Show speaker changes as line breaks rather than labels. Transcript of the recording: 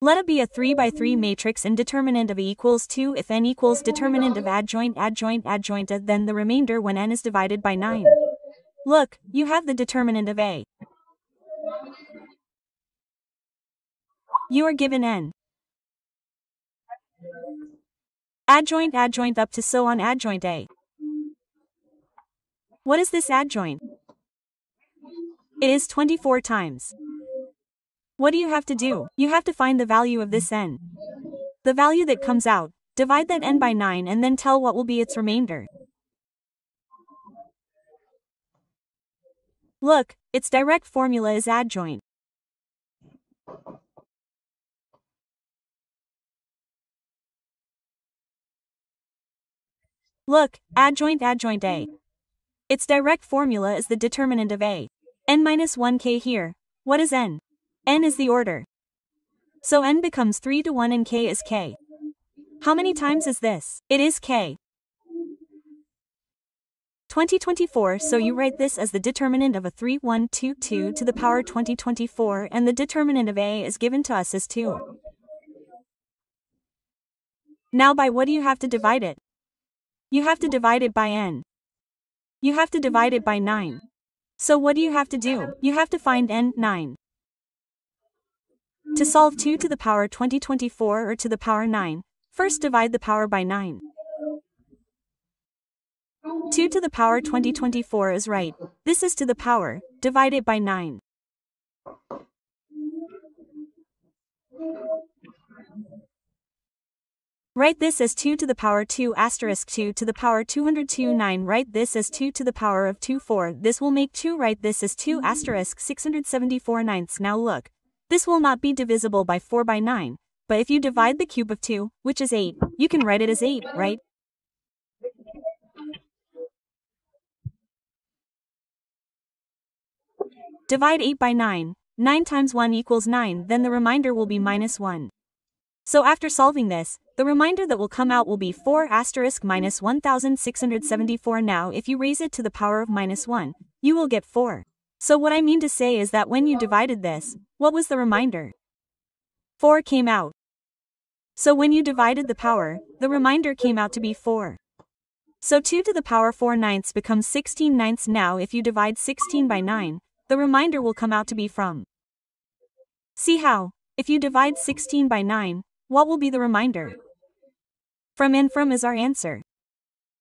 Let it be a 3 by 3 matrix and determinant of A equals 2 if n equals determinant of adjoint adjoint adjoint a, then the remainder when n is divided by 9. Look, you have the determinant of A. You are given n. Adjoint adjoint up to so on adjoint A. What is this adjoint? It is 24 times. What do you have to do? You have to find the value of this n. The value that comes out, divide that n by 9 and then tell what will be its remainder. Look, its direct formula is adjoint. Look, adjoint adjoint A. Its direct formula is the determinant of A. n minus 1k here. What is n? N is the order. So n becomes 3 to 1 and k is k. How many times is this? It is k. 2024 so you write this as the determinant of a 3122 to the power 2024 and the determinant of a is given to us as 2. Now by what do you have to divide it? You have to divide it by n. You have to divide it by 9. So what do you have to do? You have to find n, 9. To solve 2 to the power 2024 or to the power 9, first divide the power by 9. 2 to the power 2024 is right. This is to the power, divide it by 9. Write this as 2 to the power 2 asterisk 2 to the power 202 9 write this as 2 to the power of 2 4 this will make 2 write this as 2 asterisk 674 ninths now look, this will not be divisible by 4 by 9, but if you divide the cube of 2, which is 8, you can write it as 8, right? Divide 8 by 9, 9 times 1 equals 9 then the remainder will be minus 1. So after solving this, the remainder that will come out will be 4 asterisk minus 1674 now if you raise it to the power of minus 1, you will get 4. So what I mean to say is that when you divided this, what was the remainder? 4 came out. So when you divided the power, the remainder came out to be 4. So 2 to the power 4 ninths becomes 16 ninths now if you divide 16 by 9, the remainder will come out to be from. See how, if you divide 16 by 9, what will be the remainder? From and from is our answer.